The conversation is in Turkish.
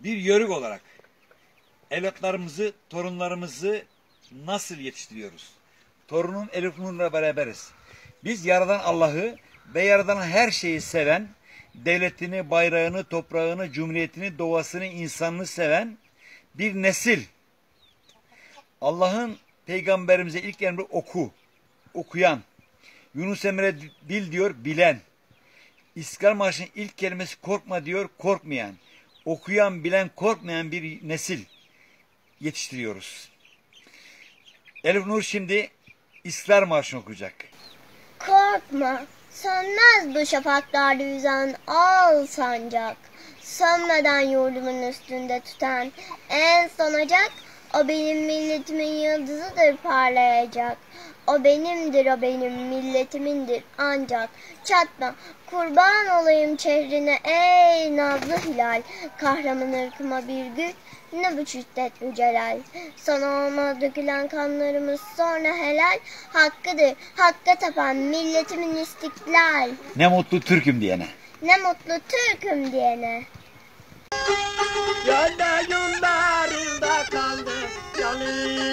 bir yörük olarak evlatlarımızı, torunlarımızı nasıl yetiştiriyoruz? Torunum Elif Nur'la beraberiz. Biz Yaradan Allah'ı ve Yaradan her şeyi seven, devletini, bayrağını, toprağını, cumhuriyetini, doğasını, insanını seven bir nesil. Allah'ın peygamberimize ilk emri oku, okuyan. Yunus Emre Dil diyor bilen. İstiklal Marşı'nın ilk kelimesi korkma diyor korkmayan. Okuyan, bilen, korkmayan bir nesil yetiştiriyoruz. Elif Nur şimdi İstiklal Marşı'nı okuyacak. Korkma, sönmez bu şafaklarda yüzen al sancak. Sönmeden yurdumun üstünde tüten en sonacak. O benim milletimin yıldızıdır parlayacak. O benimdir, o benim milletimindir ancak. Çatma, kurban olayım çehrine ey nazlı hilal. Kahraman ırkıma bir gün ne bu şiddet bu celal. Sana olmaz dökülen kanlarımız sonra helal. Hakkıdır, hakka tapan milletimin istiklal. Ne mutlu Türk'üm diyene. Ne mutlu Türk'üm diyene. Ya る